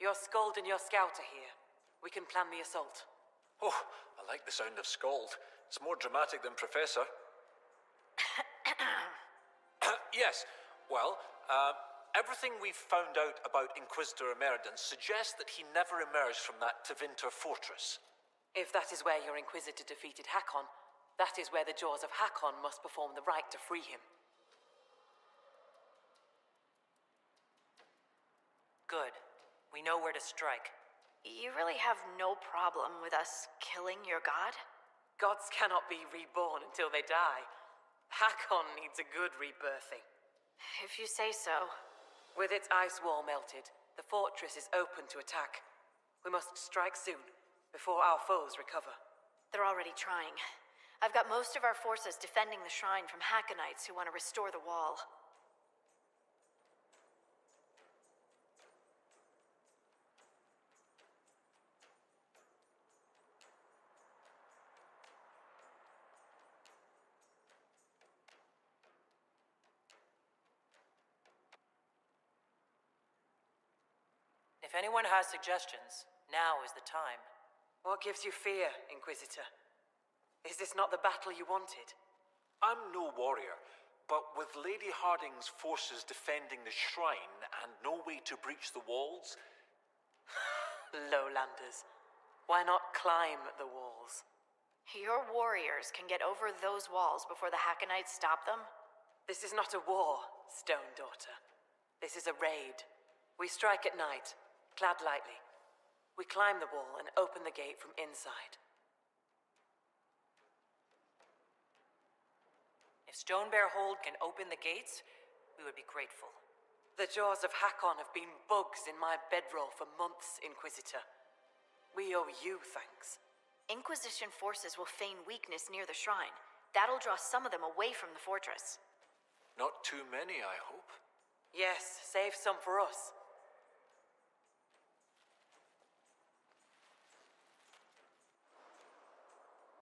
Your Skald and your Scout are here. We can plan the assault. Oh, I like the sound of Skald. It's more dramatic than Professor. yes, well, uh, everything we've found out about Inquisitor Ameridan suggests that he never emerged from that Tevinter fortress. If that is where your Inquisitor defeated Hakkon, that is where the Jaws of Hakkon must perform the rite to free him. Good. We know where to strike. You really have no problem with us killing your god? Gods cannot be reborn until they die. Hakkon needs a good rebirthing. If you say so. With its ice wall melted, the fortress is open to attack. We must strike soon, before our foes recover. They're already trying. I've got most of our forces defending the shrine from Hakkonites who want to restore the wall. If anyone has suggestions, now is the time. What gives you fear, Inquisitor? Is this not the battle you wanted? I'm no warrior, but with Lady Harding's forces defending the shrine and no way to breach the walls, Lowlanders. Why not climb the walls? Your warriors can get over those walls before the Hakkonites stop them? This is not a war, Stone Daughter. This is a raid. We strike at night, clad lightly. We climb the wall and open the gate from inside. If Stonebear Hold can open the gates, we would be grateful. The jaws of Hakkon have been bugs in my bedroll for months, Inquisitor. We owe you thanks. Inquisition forces will feign weakness near the shrine. That'll draw some of them away from the fortress. not too many, I hope. Yes, save some for us.